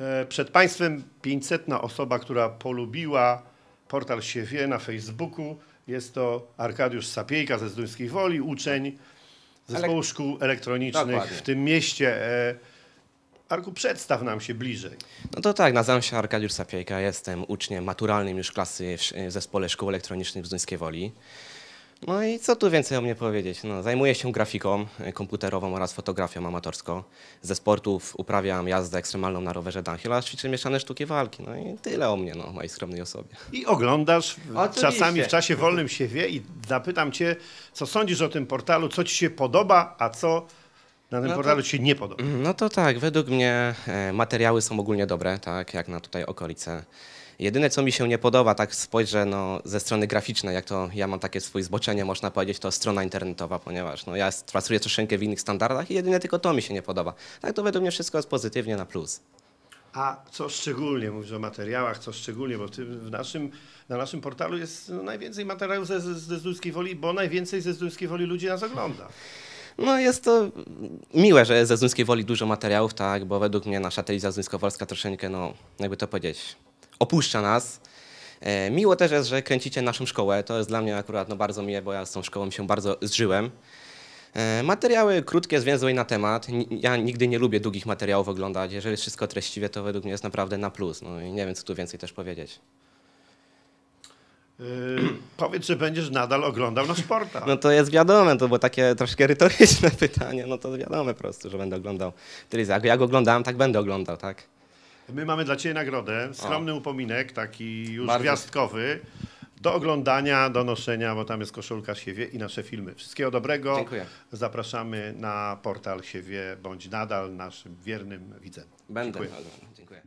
E, Przed Państwem 500 osoba, która polubiła portal Siewie na Facebooku. Jest to Arkadiusz Sapiejka ze Zduńskiej Woli, uczeń Zespołu Szkół Elektronicznych Dokładnie. w tym mieście. E, Arku, przedstaw nam się bliżej. No to tak, nazywam się Arkadiusz Sapiejka, jestem uczniem maturalnym już klasy w Zespole Szkół Elektronicznych w Zduńskiej Woli. No i co tu więcej o mnie powiedzieć? No, zajmuję się grafiką y, komputerową oraz fotografią amatorską. Ze sportów uprawiam jazdę ekstremalną na rowerze downhill oraz ćwiczę mieszane sztuki walki. No i tyle o mnie, no, mojej skromnej osobie. I oglądasz Oczywiście. czasami w czasie wolnym Siewie i zapytam Cię, co sądzisz o tym portalu, co Ci się podoba, a co na tym No to- portalu Ci się nie podoba. No to tak, według mnie e, materiały są ogólnie dobre, tak, jak na tutaj okolice. Jedyne, co mi się nie podoba, tak spojrzę no, ze strony graficznej, jak to ja mam takie swoje zboczenie, można powiedzieć, to strona internetowa, ponieważ no, ja pracuję troszeczkę w innych standardach i jedynie tylko to mi się nie podoba. Tak to według mnie wszystko jest pozytywnie na plus. A co szczególnie, mówisz o materiałach, co szczególnie, bo w naszym, na naszym portalu jest no, najwięcej materiałów ze, ze, Zduńskiej Woli, bo najwięcej ze Zduńskiej Woli ludzi nas ogląda. No jest to miłe, że jest ze Zduńskiej Woli dużo materiałów, tak, bo według mnie nasza telewizja zduńskowolska troszeczkę, no jakby to powiedzieć, opuszcza nas. E, miło też jest, że kręcicie naszą szkołę, to jest dla mnie akurat no, bardzo miłe, bo ja z tą szkołą się bardzo zżyłem. E, materiały krótkie, zwięzłe na temat. Ja nigdy nie lubię długich materiałów oglądać. Jeżeli jest wszystko treściwie, to według mnie jest naprawdę na plus. No i nie wiem, co tu więcej też powiedzieć. Yy, powiedz, że będziesz nadal oglądał nasz portal. No to jest wiadome, to było takie troszkę retoryczne pytanie, no to wiadomo po prostu, że będę oglądał. Jak, jak oglądałem, tak będę oglądał, tak? My mamy dla Ciebie nagrodę, skromny upominek, taki już Bardzo. gwiazdkowy, do oglądania, do noszenia, bo tam jest koszulka Siewie i nasze filmy. Wszystkiego dobrego. Dziękuję. Zapraszamy na portal Siewie, bądź nadal naszym wiernym widzem. Będę. Dziękuję. Dziękuję.